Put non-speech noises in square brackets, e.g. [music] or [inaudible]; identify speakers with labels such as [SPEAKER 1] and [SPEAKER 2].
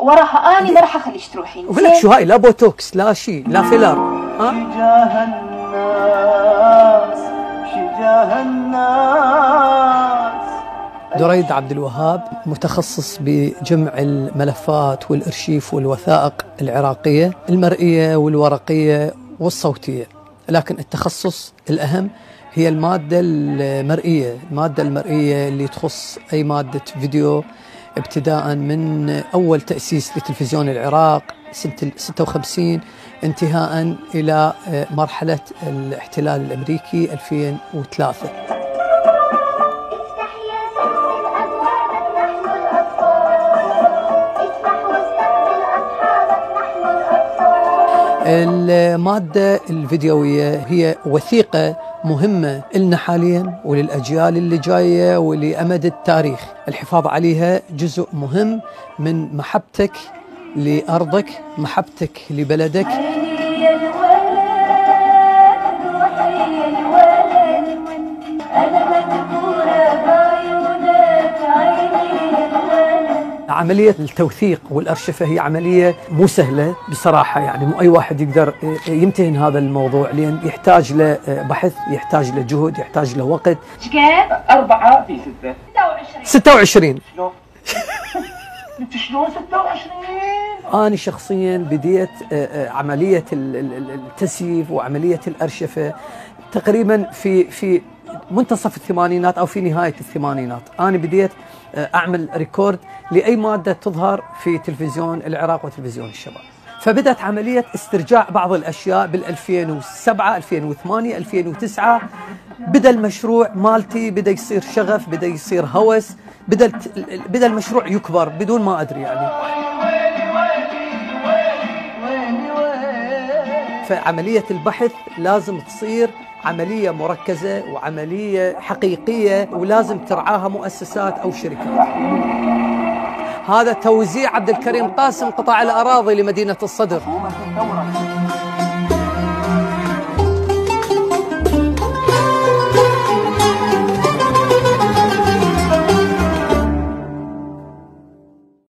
[SPEAKER 1] وراها اني ما راح اخليك تروحين.
[SPEAKER 2] أقول لك شو هاي؟ لا بوتوكس لا شيء لا filler. ها؟
[SPEAKER 3] شجاه الناس شجاه الناس
[SPEAKER 2] دريد عبد الوهاب متخصص بجمع الملفات والأرشيف والوثائق العراقية المرئية والورقية والصوتية. لكن التخصص الأهم هي المادة المرئية المادة المرئية اللي تخص أي مادة فيديو ابتداء من أول تأسيس لتلفزيون العراق سنة 56 انتهاء إلى مرحلة الاحتلال الأمريكي 2003
[SPEAKER 4] افتح يا سلسل أبوابك نحن الأطفال. افتح واستقبل أصحابك نحن الأطفال.
[SPEAKER 2] المادة الفيديوية هي وثيقة مهمة لنا حاليا وللأجيال اللي جاية ولأمد التاريخ. الحفاظ عليها جزء مهم من محبتك لأرضك محبتك لبلدك. عملية التوثيق والأرشفة هي عملية مو سهلة بصراحة يعني مو أي واحد يقدر يمتهن هذا الموضوع لأن يحتاج له بحث يحتاج له جهد يحتاج له وقت؟
[SPEAKER 3] أربعة في ستة
[SPEAKER 1] 26
[SPEAKER 2] 26
[SPEAKER 3] شلون؟ [laughs] أنت شلون 26؟
[SPEAKER 2] أنا شخصيا بديت آه، آه، عملية ال- ال- ال- التسييف وعملية الأرشفة تقريبا في في منتصف الثمانينات أو في نهاية الثمانينات أنا بديت آه، أعمل ريكورد لأي مادة تظهر في تلفزيون العراق وتلفزيون الشباب. فبدأت عملية استرجاع بعض الأشياء بال 2007 2008 2009 بدأ المشروع مالتي بدأ يصير شغف بدأ يصير هوس بدأ الت- بدأ المشروع يكبر بدون ما أدري يعني. فعملية البحث لازم تصير عملية مركزة وعملية حقيقية ولازم ترعاها مؤسسات أو شركات. هذا توزيع عبد الكريم قاسم قطاع الأراضي لمدينة الصدر.